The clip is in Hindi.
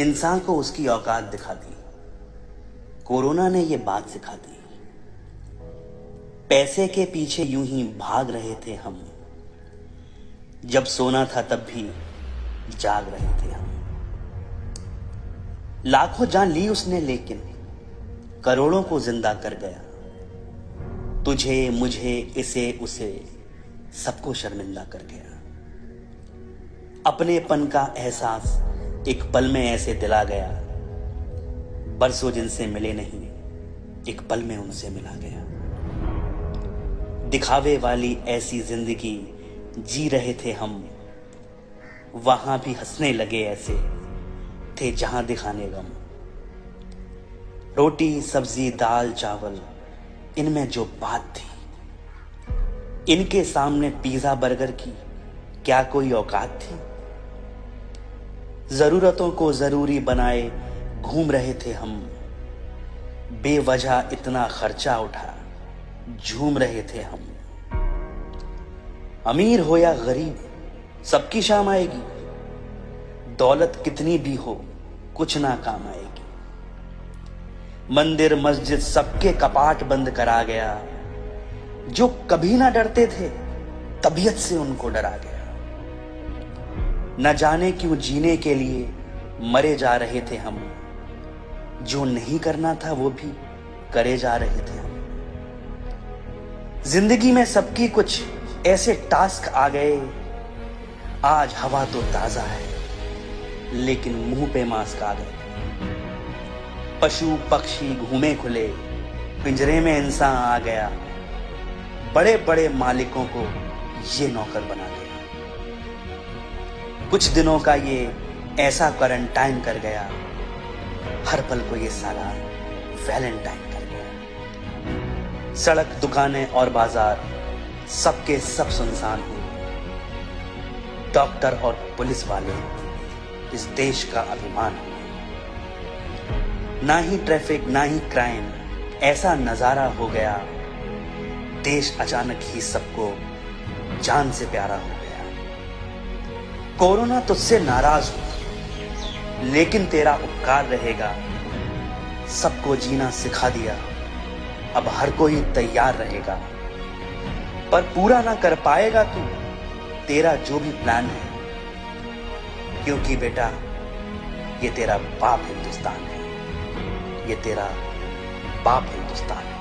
इंसान को उसकी औकात दिखा दी कोरोना ने यह बात सिखा दी पैसे के पीछे यूँ ही भाग रहे थे हम। जब सोना था तब भी जाग रहे थे हम। लाखों जान ली उसने लेकिन करोड़ों को ज़िंदा कर गया। तुझे, मुझे, इसे, उसे सबको शर्मिंदा कर गया। अपनेपन का एहसास एक पल में ऐसे दिला गया। बरसों जिनसे मिले नहीं, एक पल में उनसे मिला गया। दिखावे वाली ऐसी ज़िंदगी जी रहे थे हम। वहाँ भी हंसने लगे ऐसे थे जहाँ दिखाने गम। रोटी, सब्ज़ी, दाल, चावल, इनमें जो बात थी। इनके सामने पिज्जा, बर्गर की क्या कोई औकात थी? जरूरतों को ज़रूरी बनाए घूम रहे थे हम। बेवजह इतना खर्चा उठा, झूम रहे थे हम। अमीर हो या गरीब, सबकी शाम आएगी। दौलत कितनी भी हो, कुछ ना काम आएगी। मंदिर, मस्जिद सबके कपाट बंद करा गया। जो कभी ना डरते थे, तबीयत से उनको डरा गया। न जाने क्यों जीने के लिए मरे जा रहे थे हम। जो नहीं करना था वो भी करे जा रहे थे हम। ज़िंदगी में सबकी कुछ ऐसे टास्क आ गए। आज हवा तो ताज़ा है, लेकिन मुँह पे मास्क आ गए। पशु पक्षी घूमे खुले, पिंजरे में इंसान आ गया। बड़े बड़े मालिकों को ये नौकर बना गया कुछ दिनों का ये ऐसा क्वारंटाइन कर गया। हर पल को ये साला वैलेंटाइन कर गया। सड़क, दुकानें और बाज़ार, सबके सब सुनसान हुए डॉक्टर और पुलिस वाले इस देश का अभिमान हुए ना ही ट्रैफ़िक, ना ही क्राइम ऐसा नज़ारा हो गया, देश अचानक ही सबको जान से प्यारा हो कोरोना तुझसे नाराज़ हो, लेकिन तेरा उपकार रहेगा। सबको जीना सिखा दिया। अब हर कोई तैयार रहेगा। पर पूरा ना कर पाएगा तू, तेरा जो भी प्लान है। क्योंकि बेटा, ये तेरा बाप हिंदुस्तान है। ये तेरा बाप हिंदुस्तान है।